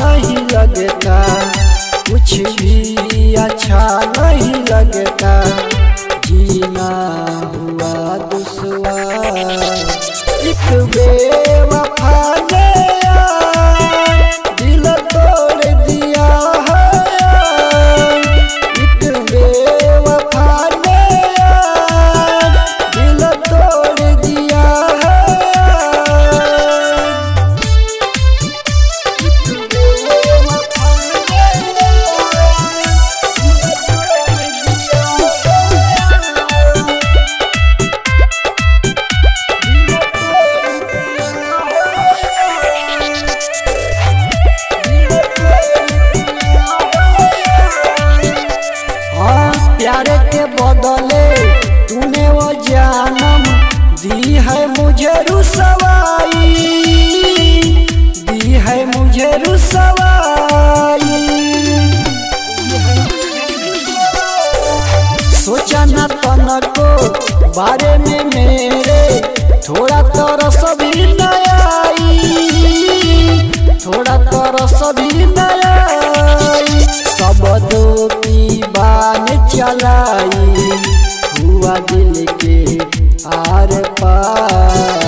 नहीं लगता। कुछ भी अच्छा नहीं लगता। जीना हुआ दुश्वार। एक बेवफा बदले तूने वो जानम दी है मुझे रुसवाई, दी है मुझे रुसवाई। सोचा न तन को बारे में मेरे, थोड़ा तरस भी न आई चलाई हुआ दिल के आर पार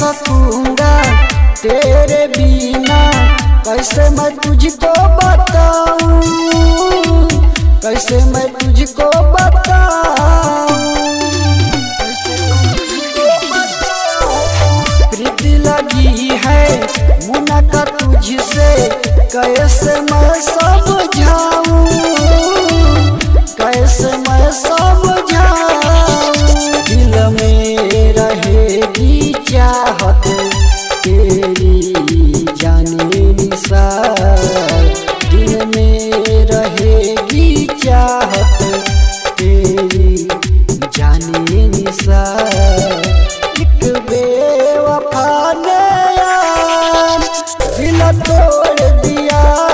सकूँगा तेरे बिना कैसे मैं तुझको बताऊँ? कैसे मैं तुझको बताऊँ? कैसे मैं समझा सार दिल में रहेगी चाहत तेरी जाने निसार एक बेवफा ने दिल तोड़ दिया।